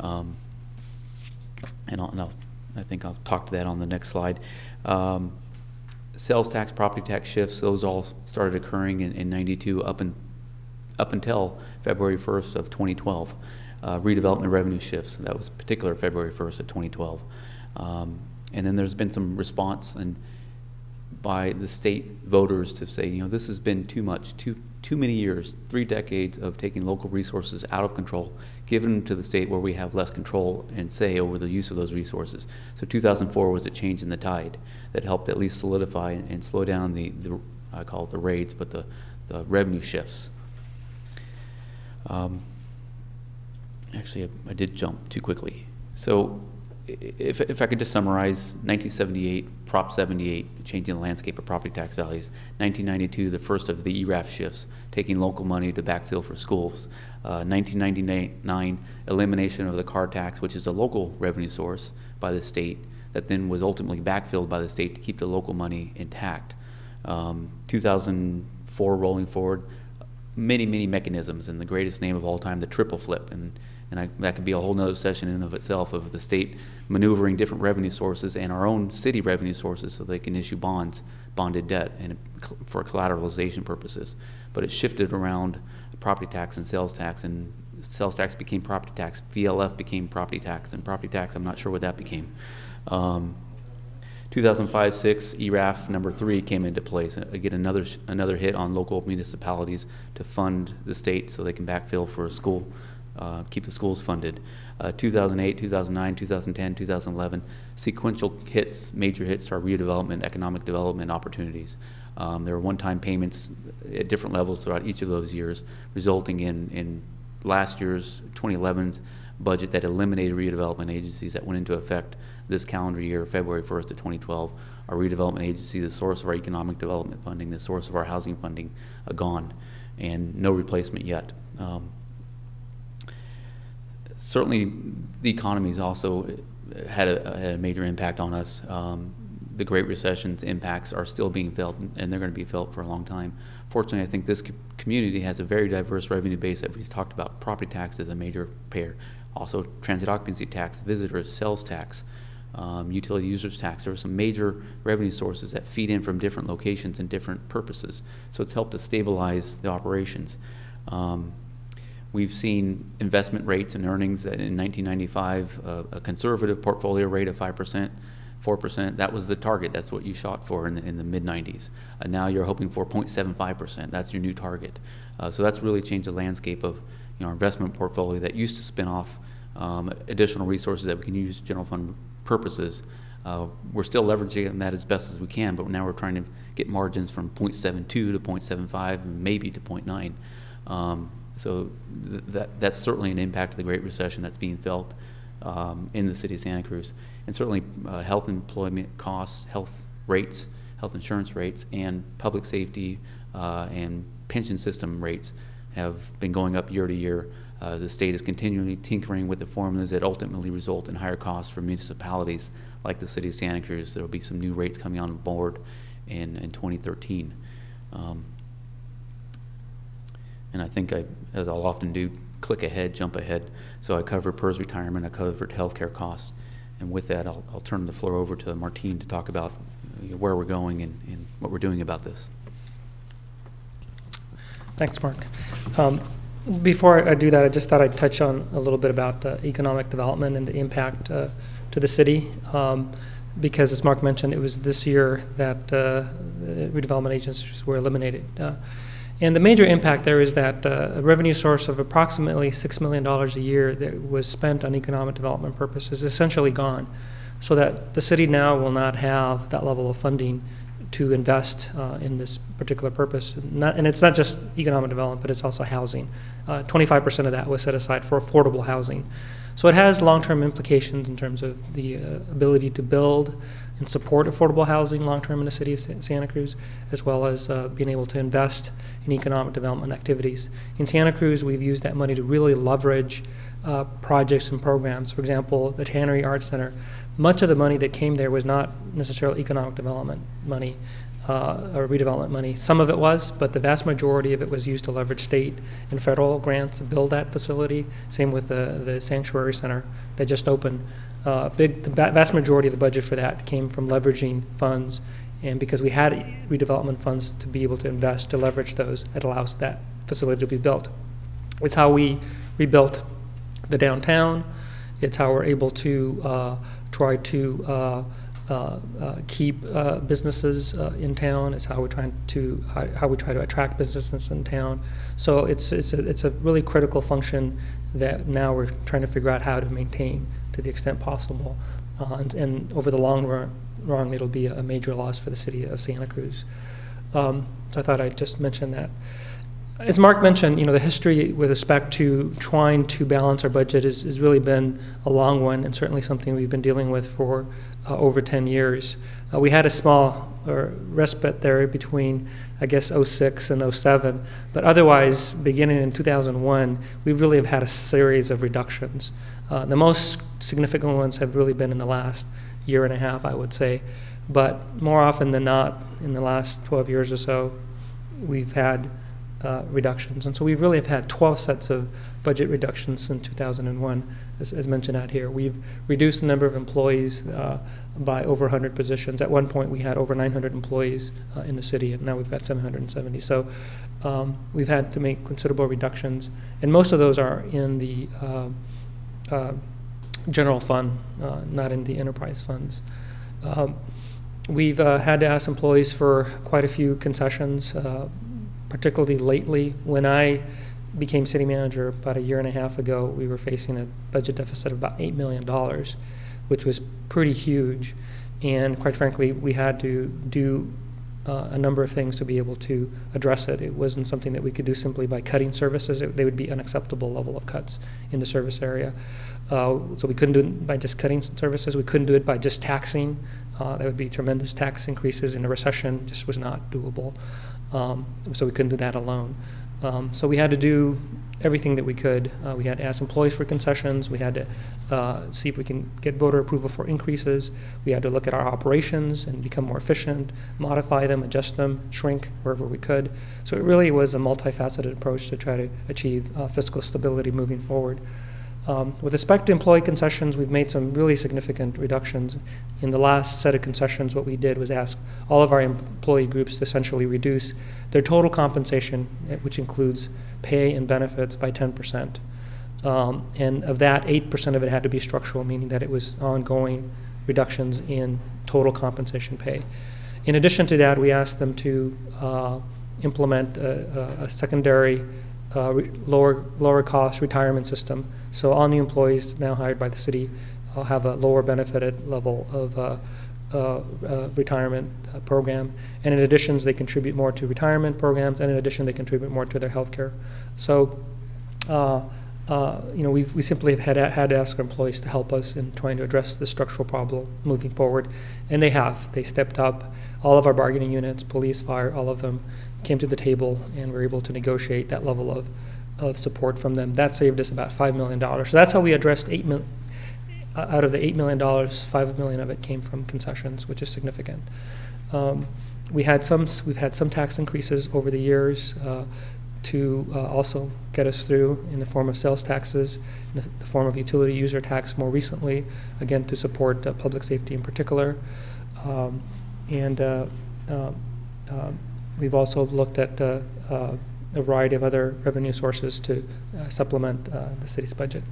Um, and, I'll, and I'll, i think I'll talk to that on the next slide. Um, sales tax, property tax shifts, those all started occurring in, in 92 up, in, up until February 1st of 2012. Uh, redevelopment revenue shifts, that was particular February 1st of 2012. Um, and then there's been some response and by the state voters to say, you know, this has been too much, too, too many years, three decades of taking local resources out of control given to the state where we have less control and say over the use of those resources. So 2004 was a change in the tide that helped at least solidify and slow down the, the I call it the raids, but the, the revenue shifts. Um, actually, I, did jump too quickly. So if, if I could just summarize 1978, Prop 78, changing the landscape of property tax values. 1992, the first of the ERAF shifts, taking local money to backfill for schools. Uh, 1999, elimination of the car tax, which is a local revenue source by the state, that then was ultimately backfilled by the state to keep the local money intact. Um, 2004, rolling forward, many, many mechanisms, and the greatest name of all time, the triple flip. And and I, that could be a whole nother session in and of itself of the state maneuvering different revenue sources and our own city revenue sources so they can issue bonds, bonded debt, and for collateralization purposes. But it shifted around property tax and sales tax, and sales tax became property tax. VLF became property tax, and property tax, I'm not sure what that became. Um, 2005-6 ERAF number three came into place. Again, another another hit on local municipalities to fund the state so they can backfill for a school uh, keep the schools funded. Uh, 2008, 2009, 2010, 2011, sequential hits, major hits to our redevelopment, economic development opportunities. Um, there were one-time payments at different levels throughout each of those years, resulting in, in last year's 2011's budget that eliminated redevelopment agencies that went into effect this calendar year, February 1st of 2012. Our redevelopment agency, the source of our economic development funding, the source of our housing funding, are gone, and no replacement yet. Um, certainly the economy has also had a, had a, major impact on us. Um, the Great Recession's impacts are still being felt, and- and they're going to be felt for a long time. Fortunately, I think this community has a very diverse revenue base that we've talked about. Property tax is a major payer, also transient occupancy tax, visitors, sales tax, um, utility users tax. There are some major revenue sources that feed in from different locations and different purposes. So it's helped to stabilize the operations. Um, We've seen investment rates and earnings that in 1995, uh, a conservative portfolio rate of 5%, 4%, that was the target. That's what you shot for in the, in the mid 90s. Uh, now you're hoping for 0.75%. That's your new target. Uh, so that's really changed the landscape of you know, our investment portfolio that used to spin off um, additional resources that we can use general fund purposes. Uh, we're still leveraging that as best as we can, but now we're trying to get margins from 0.72 to 0.75 and maybe to 0.9. Um, so th- that, that's certainly an impact of the Great Recession that's being felt um, in the city of Santa Cruz. And certainly uh, health employment costs, health rates, health insurance rates, and public safety uh, and pension system rates have been going up year to year. Uh, the state is continually tinkering with the formulas that ultimately result in higher costs for municipalities like the city of Santa Cruz. There will be some new rates coming on board in, in 2013. Um, and I think I, as I'll often do, click ahead, jump ahead. So I covered PERS retirement, I covered healthcare costs. And with that, I'll, I'll turn the floor over to Martin to talk about where we're going and, and what we're doing about this. Thanks, Marc. Um, Before I do that, I just thought I'd touch on a little bit about uh, economic development and the impact uh, to the city. Um, Because as Marc mentioned, it was this year that uh, redevelopment agencies were eliminated. Uh, And the major impact there is that uh, a revenue source of approximately $6 million a year that was spent on economic development purposes is essentially gone. So that the city now will not have that level of funding to invest uh, in this particular purpose. Not, and it's not just economic development, but it's also housing. Uh, 25% of that was set aside for affordable housing. So it has long-term implications in terms of the uh, ability to build and support affordable housing long-term in the city of Santa Cruz, as well as uh, being able to invest in economic development activities. In Santa Cruz, we've used that money to really leverage uh, projects and programs. For example, the Tannery Arts Center, much of the money that came there was not necessarily economic development money uh, or redevelopment money. Some of it was, but the vast majority of it was used to leverage state and federal grants to build that facility. Same with the, the Sanctuary Center that just opened. Uh, big, the vast majority of the budget for that came from leveraging funds. And because we had redevelopment funds to be able to invest, to leverage those, it allows that facility to be built. It's how we rebuilt the downtown. It's how we're able to uh, try to uh, keep uh, businesses uh, in town. It's how we're trying to how, how we try to attract businesses in town. So it's it's a, it's a really critical function that now we're trying to figure out how to maintain to the extent possible. Uh, and, and over the long run, it'll be a major loss for the city of Santa Cruz. Um, so I thought I'd just mention that. As Marc mentioned, you know, the history with respect to trying to balance our budget has really been a long one and certainly something we've been dealing with for uh, over 10 years. Uh, we had a small respite there between, I guess, 06 and 07, but otherwise, beginning in 2001, we really have had a series of reductions. Uh, the most significant ones have really been in the last year and a half, I would say. But more often than not, in the last 12 years or so, we've had uh, reductions. And so we really have had 12 sets of budget reductions since 2001, as, as mentioned out here. We've reduced the number of employees uh, by over 100 positions. At one point, we had over 900 employees uh, in the city, and now we've got 770. So um, we've had to make considerable reductions, and most of those are in the uh, uh, general fund, uh, not in the enterprise funds. Um, We've uh, had to ask employees for quite a few concessions, particularly lately. When I became city manager about a year and a half ago, we were facing a budget deficit of about $8 million, which was pretty huge. And quite frankly, we had to do uh, a number of things to be able to address it. It wasn't something that we could do simply by cutting services. It, they would be unacceptable level of cuts in the service area. Uh, so we couldn't do it by just cutting services. We couldn't do it by just taxing. Uh, that would be tremendous tax increases in a recession. Just was not doable. Um, so we couldn't do that alone. Um, So we had to do everything that we could. Uh, We had to ask employees for concessions, we had to uh, see if we can get voter approval for increases, we had to look at our operations and become more efficient, modify them, adjust them, shrink wherever we could. So it really was a multifaceted approach to try to achieve uh, fiscal stability moving forward. Um, With respect to employee concessions, we've made some really significant reductions. In the last set of concessions, what we did was ask all of our employee groups to essentially reduce their total compensation, eh, which includes pay and benefits, by 10%. Um, And of that, 8% of it had to be structural, meaning that it was ongoing reductions in total compensation pay. In addition to that, we asked them to uh, implement a, a- secondary uh, lower, lower cost retirement system. So all new employees now hired by the city will have a lower benefited level of uh, uh, uh, retirement uh, program. And in addition, they contribute more to retirement programs, and in addition, they contribute more to their health care. So, uh, uh, you know, we've, we simply have had, had to ask our employees to help us in trying to address the structural problem moving forward. And they have. They stepped up. All of our bargaining units, police, fire, all of them came to the table and were able to negotiate that level of, of support from them. That saved us about $5 million. So that's how we addressed 8 mil, uh, out of the $8 million, 5 million of it came from concessions, which is significant. Um, we had some, we've had some tax increases over the years uh, to uh, also get us through in the form of sales taxes, in the- form of utility user tax more recently, again, to support uh, public safety in particular. Um, And uh, um, um, we've also looked at a variety of other revenue sources to uh, supplement uh, the city's budget.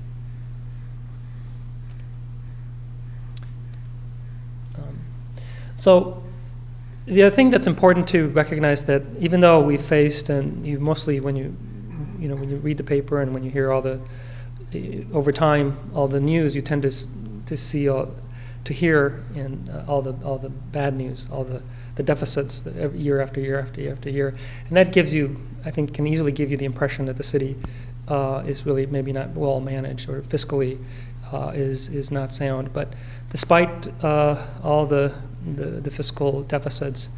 Um, So the other thing that's important to recognize that even though we faced, and you mostly when you, you know, when you read the paper and when you hear all the, eh, over time, all the news, you tend to, to see, all, to hear in uh, all the, all the bad news, all the, the deficits year after year after year after year. And that gives you, I think, can easily give you the impression that the city uh, is really maybe not well managed or fiscally uh, is, is not sound. But despite uh, all the, the, the fiscal deficits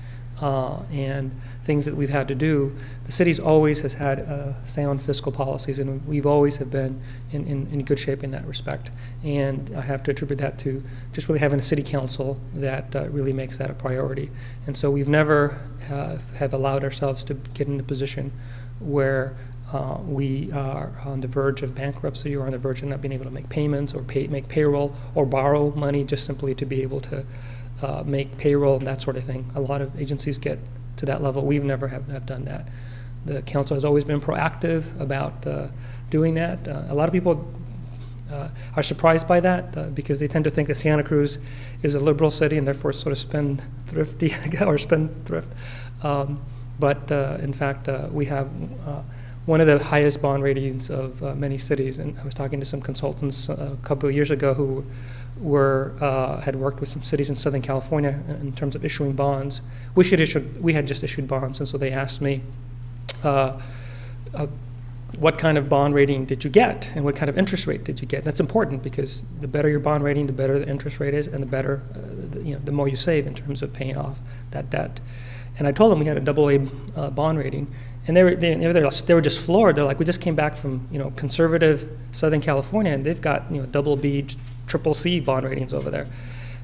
uh, and things that we've had to do, the city's always has had uh, sound fiscal policies, and we've always have been in, in, in good shape in that respect. And I have to attribute that to just really having a city council that uh, really makes that a priority. And so we've never uh, have allowed ourselves to get in a position where uh, we are on the verge of bankruptcy or on the verge of not being able to make payments or pay, make payroll or borrow money just simply to be able to uh, make payroll and that sort of thing. A lot of agencies get to that level. We've never have, have done that. The council has always been proactive about uh, doing that. Uh, a lot of people uh, are surprised by that uh, because they tend to think that Santa Cruz is a liberal city and therefore sort of spend thrifty or spend thrift. Um, but uh, in fact, we have one of the highest bond ratings of uh, many cities. And I was talking to some consultants a couple of years ago who were uh, had worked with some cities in Southern California in terms of issuing bonds. We should issue. We had just issued bonds, and so they asked me. Uh, uh, what kind of bond rating did you get and what kind of interest rate did you get? That's important because the better your bond rating, the better the interest rate is, and the better, uh, the, you know, the more you save in terms of paying off that debt. And I told them we had a double A uh, bond rating, and they were they, they, were, they were just floored. They're like, we just came back from you know conservative Southern California, and they've got you know double B, triple C bond ratings over there.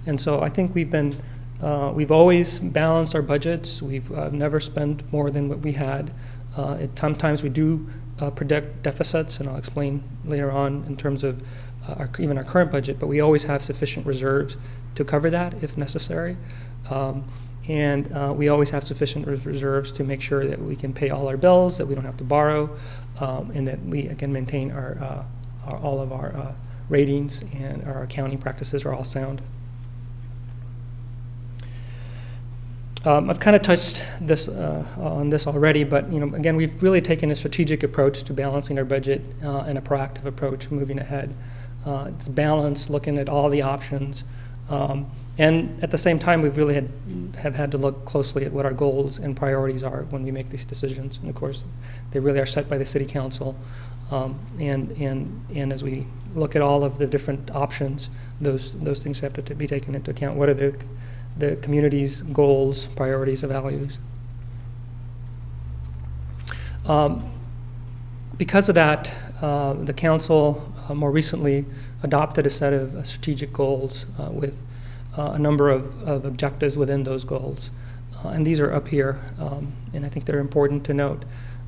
And so I think we've been uh, we've always balanced our budgets. We've uh, never spent more than what we had. Uh, it, sometimes we do uh, predict deficits, and I'll explain later on in terms of uh, our, even our current budget, but we always have sufficient reserves to cover that if necessary. Um, and uh, we always have sufficient reserves to make sure that we can pay all our bills, that we don't have to borrow, um, and that we again maintain our, uh, our all of our uh, ratings and our accounting practices are all sound. Um, I've kind of touched this uh, on this already, but you know, again, we've really taken a strategic approach to balancing our budget uh, and a proactive approach moving ahead. Uh, it's balanced, looking at all the options, um, and at the same time, we've really had have had to look closely at what our goals and priorities are when we make these decisions. And of course, they really are set by the city council. Um, and and and as we look at all of the different options, those those things have to be taken into account. What are the the community's goals, priorities, and values. Um, because of that, uh, the council uh, more recently adopted a set of uh, strategic goals uh, with uh, a number of, of objectives within those goals. Uh, and these are up here, um, and I think they're important to note.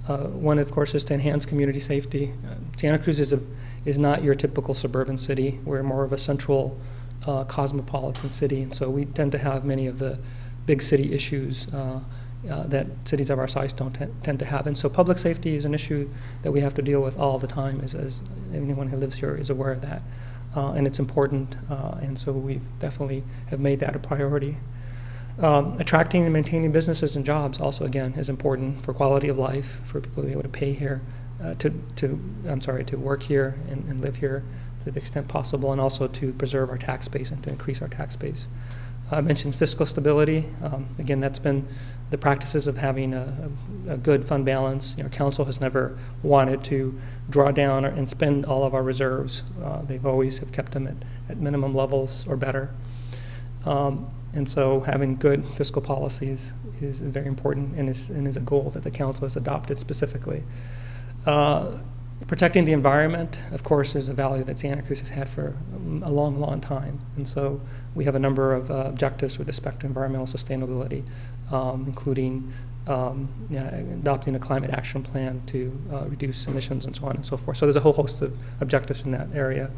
One, of course, is to enhance community safety. Santa Cruz is, a, is not your typical suburban city. We're more of a central uh, cosmopolitan city, and so we tend to have many of the big city issues uh, uh, that cities of our size don't te- tend to have. And so public safety is an issue that we have to deal with all the time, as, as anyone who lives here is aware of that. Uh, and it's important, uh, and so we definitely have made that a priority. Um, attracting and maintaining businesses and jobs also, again, is important for quality of life, for people to be able to pay here, uh, to, to, I'm sorry, to work here and, and live here to the extent possible, and also to preserve our tax base and to increase our tax base. I mentioned fiscal stability. Um, again, that's been the practices of having a, a, good fund balance. You know, council has never wanted to draw down or, and spend all of our reserves. Uh, they've always have kept them at, at minimum levels or better. Um, and so having good fiscal policies is very important and is, and is a goal that the council has adopted specifically. Uh, protecting the environment, of course, is a value that Santa Cruz has had for a long, long time. And so we have a number of uh, objectives with respect to environmental sustainability, um, including um, adopting a climate action plan to uh, reduce emissions and so on and so forth. So there's a whole host of objectives in that area.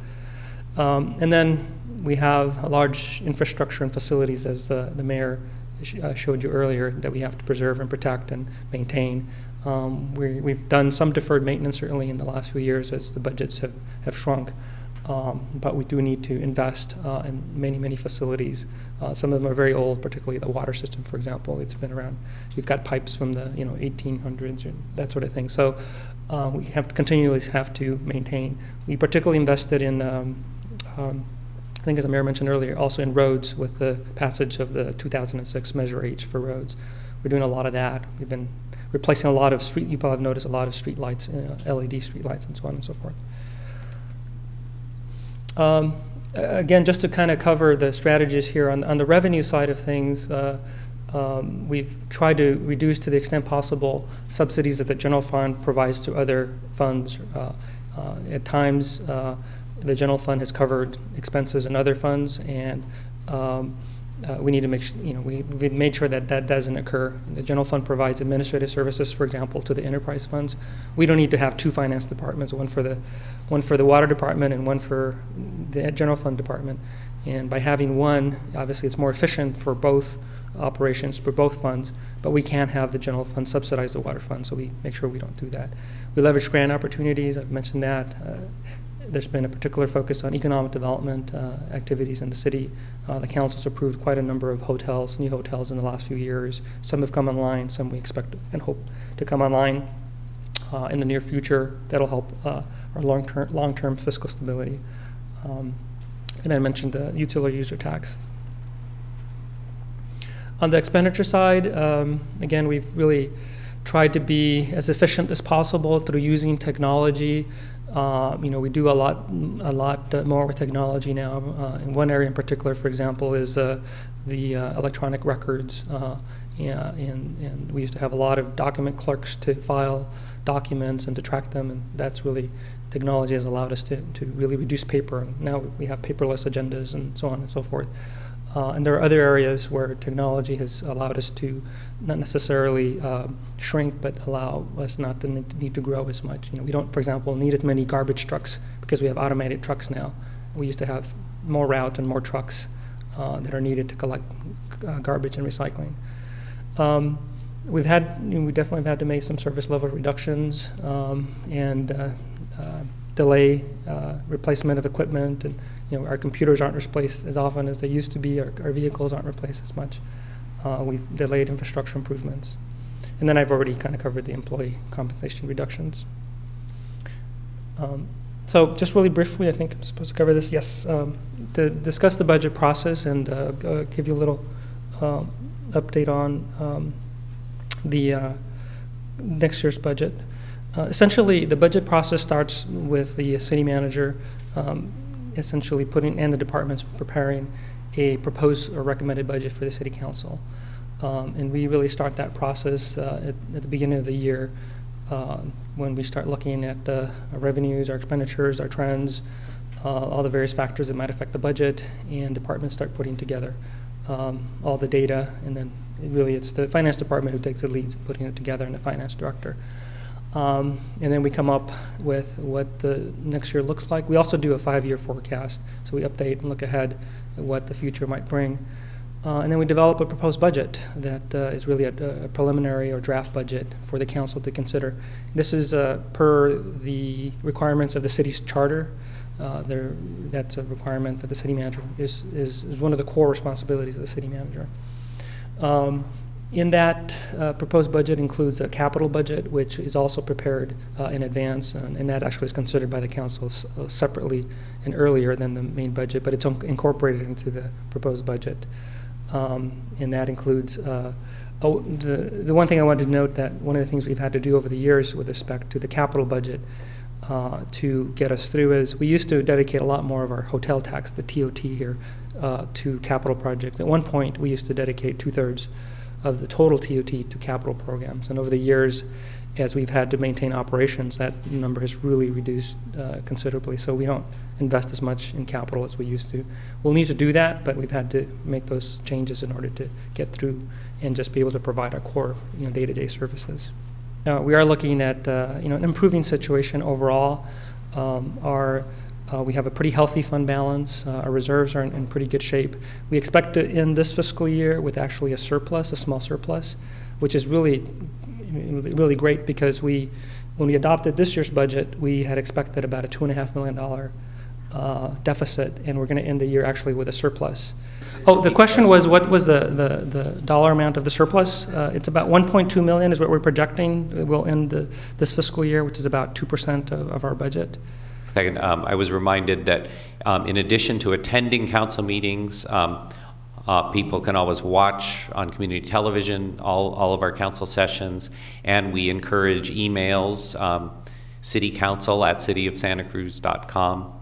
Um, and then we have a large infrastructure and facilities, as the, the mayor sh uh, showed you earlier, that we have to preserve and protect and maintain. Um, we, have done some deferred maintenance certainly in the last few years as the budgets have, have shrunk. Um, but we do need to invest uh, in many, many facilities. Uh, some of them are very old, particularly the water system, for example. It's been around. We've got pipes from the you know 1800s and that sort of thing. So uh, we have continually have to maintain. We particularly invested in, um, um, I think as the mayor mentioned earlier, also in roads with the passage of the 2006 Measure H for roads. We're doing a lot of that. We've been replacing a lot of street. You probably have noticed a lot of street lights, uh, LED street lights, and so on and so forth. Um, again, just to kind of cover the strategies here on, on the revenue side of things, uh, um, we've tried to reduce to the extent possible subsidies that the general fund provides to other funds. Uh, uh, at times, uh, the general fund has covered expenses in other funds, and um, uh, we need to make sure, you know, we, we've made sure that that doesn't occur. The general fund provides administrative services, for example, to the enterprise funds. We don't need to have two finance departments, one for the, one for the water department and one for the general fund department. And by having one, obviously it's more efficient for both operations, for both funds, but we can't have the general fund subsidize the water fund, so we make sure we don't do that. We leverage grant opportunities, I've mentioned that. Uh, there's been a particular focus on economic development uh, activities in the city. Uh, the council's approved quite a number of hotels, new hotels in the last few years. Some have come online, some we expect and hope to come online uh, in the near future. That'll help uh, our long-term long-term fiscal stability. Um, and I mentioned the utility user tax. On the expenditure side, um, again, we've really tried to be as efficient as possible through using technology uh, you know, we do a lot, a lot more with technology now. Uh, in one area in particular, for example, is uh, the uh, electronic records. Uh, yeah, and, and we used to have a lot of document clerks to file documents and to track them, and that's really technology has allowed us to, to really reduce paper. And now we have paperless agendas and so on and so forth. Uh, and there are other areas where technology has allowed us to not necessarily uh, shrink, but allow us not to need to grow as much. You know, we don't, for example, need as many garbage trucks because we have automated trucks now. We used to have more routes and more trucks uh, that are needed to collect uh, garbage and recycling. Um, we've had, you know, we definitely have had to make some service level reductions um, and uh, uh, delay replacement of equipment and you know, our computers aren't replaced as often as they used to be, our, our vehicles aren't replaced as much. Uh, we've delayed infrastructure improvements. And then I've already kind of covered the employee compensation reductions. Um, so just really briefly, I think I'm supposed to cover this. Yes, um, to discuss the budget process and uh, uh, give you a little uh, update on um, the uh, next year's budget. Uh, essentially, the budget process starts with the city manager um, essentially putting, and the departments preparing a proposed or recommended budget for the city council. Um, and we really start that process uh, at, at, the beginning of the year. uh, when we start looking at uh, our revenues, our expenditures, our trends, uh, all the various factors that might affect the budget, and departments start putting together um, all the data, and then it really it's the finance department who takes the leads in putting it together, and the finance director. Um, and then we come up with what the next year looks like. We also do a five-year forecast, so we update and look ahead at what the future might bring. Uh, and then we develop a proposed budget that uh, is really a, a preliminary or draft budget for the council to consider. This is uh, per the requirements of the city's charter. Uh, there, that's a requirement that the city manager is, is, is one of the core responsibilities of the city manager. Um, in that uh, proposed budget includes a capital budget, which is also prepared uh, in advance, and, and, that actually is considered by the council uh, separately and earlier than the main budget, but it's incorporated into the proposed budget. Um, and that includes, uh, oh, the, the one thing I wanted to note that one of the things we've had to do over the years with respect to the capital budget uh, to get us through is we used to dedicate a lot more of our hotel tax, the TOT here, uh, to capital projects. At one point, we used to dedicate two thirds of the total TOT to capital programs. And over the years, as we've had to maintain operations, that number has really reduced uh, considerably. So we don't invest as much in capital as we used to. We'll need to do that, but we've had to make those changes in order to get through and just be able to provide our core, you know, day-to-day services. Now, we are looking at, uh, you know, an improving situation overall. Um, our uh, we have a pretty healthy fund balance. Uh, our reserves are in, in, pretty good shape. We expect to end this fiscal year with actually a surplus, a small surplus, which is really, really great because we, when we adopted this year's budget, we had expected about a two and a half million dollar uh, deficit, and we're going to end the year actually with a surplus. Oh, the question was what was the, the, the dollar amount of the surplus? Uh, it's about 1.2 million is what we're projecting. We'll end the, this fiscal year, which is about 2% of, of our budget. Second, um, I was reminded that um, in addition to attending council meetings, um, uh, people can always watch on community television all, all of our council sessions, and we encourage emails, um, city council at cityofsantacruz.com.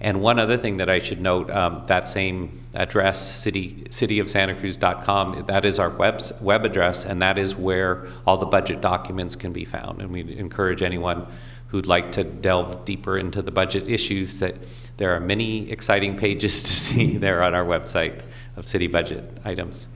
And one other thing that I should note, um, that same address, city, cityofsantacruz.com, that is our web, web address, and that is where all the budget documents can be found. And we encourage anyone who'd like to delve deeper into the budget issues that there are many exciting pages to see there on our website of city budget items.